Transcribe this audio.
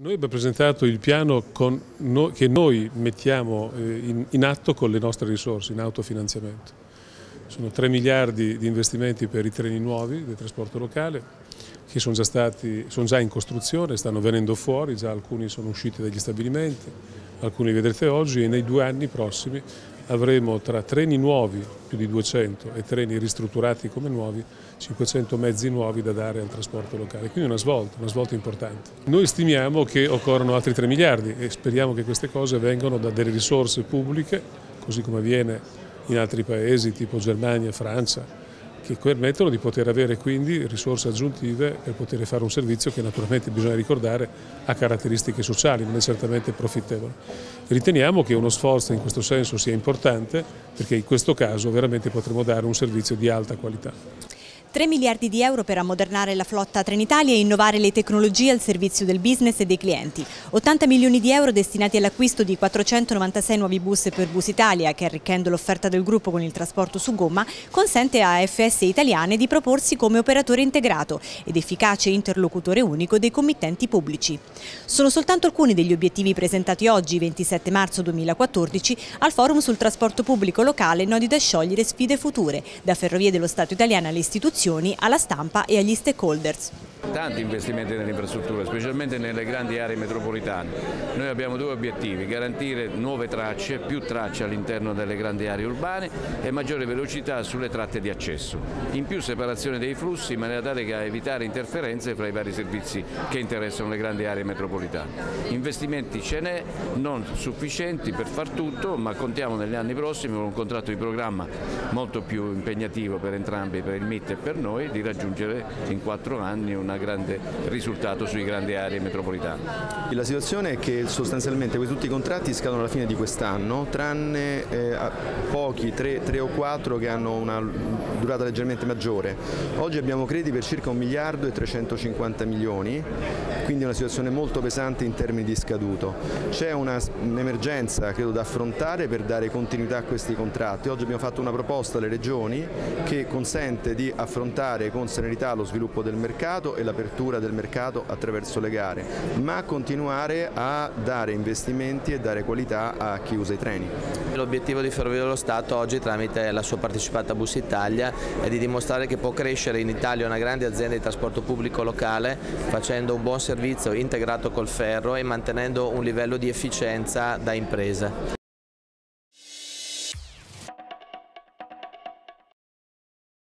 Noi abbiamo presentato il piano no, che noi mettiamo eh, in, in, atto con le nostre risorse, in autofinanziamento. Sono 3 miliardi di investimenti per i treni nuovi del trasporto locale che sono già, stati, sono già in costruzione, stanno venendo fuori, già alcuni sono usciti dagli stabilimenti, alcuni li vedrete oggi e nei due anni prossimi avremo tra treni nuovi, più di 200, e treni ristrutturati come nuovi, 500 mezzi nuovi da dare al trasporto locale. Quindi una svolta, una svolta importante. Noi stimiamo che occorrono altri 3 miliardi e speriamo che queste cose vengano da delle risorse pubbliche, così come avviene in altri paesi tipo Germania, Francia, che permettono di poter avere quindi risorse aggiuntive per poter fare un servizio che naturalmente bisogna ricordare ha caratteristiche sociali, non è certamente profittevole. Riteniamo che uno sforzo in questo senso sia importante perché in questo caso veramente potremo dare un servizio di alta qualità. 3 miliardi di euro per ammodernare la flotta Trenitalia e innovare le tecnologie al servizio del business e dei clienti. 80 milioni di euro destinati all'acquisto di 496 nuovi bus per Bus Italia che arricchendo l'offerta del gruppo con il trasporto su gomma consente a FS italiane di proporsi come operatore integrato ed efficace interlocutore unico dei committenti pubblici. Sono soltanto alcuni degli obiettivi presentati oggi, 27 marzo 2014, al forum sul trasporto pubblico locale Nodi da sciogliere sfide future, da Ferrovie dello Stato italiane alle istituzioni istituzioni, alla stampa e agli stakeholders. Tanti investimenti nelle infrastrutture, specialmente nelle grandi aree metropolitane. Noi abbiamo due obiettivi, garantire nuove tracce, più tracce all'interno delle grandi aree urbane e maggiore velocità sulle tratte di accesso. In più separazione dei flussi in maniera tale da evitare interferenze fra i vari servizi che interessano le grandi aree metropolitane. Investimenti ce n'è, non sufficienti per far tutto, ma contiamo negli anni prossimi con un contratto di programma molto più impegnativo per entrambi, per il MIT e per noi, di raggiungere in quattro anni un grande risultato sui grandi aree metropolitane. La situazione è che sostanzialmente tutti i contratti scadono alla fine di quest'anno, tranne eh, pochi, tre, tre, o quattro che hanno una durata leggermente maggiore. Oggi abbiamo crediti per circa un miliardo e 350 milioni, quindi una situazione molto pesante in termini di scaduto. C'è un'emergenza credo da affrontare per dare continuità a questi contratti. Oggi abbiamo fatto una proposta alle regioni che consente di affrontare con serenità lo sviluppo del mercato e l'apertura del mercato attraverso le gare, ma continuare a dare investimenti e dare qualità a chi usa i treni. L'obiettivo di Ferrovie dello Stato oggi tramite la sua partecipata Bus Italia è di dimostrare che può crescere in Italia una grande azienda di trasporto pubblico locale facendo un buon servizio integrato col ferro e mantenendo un livello di efficienza da impresa.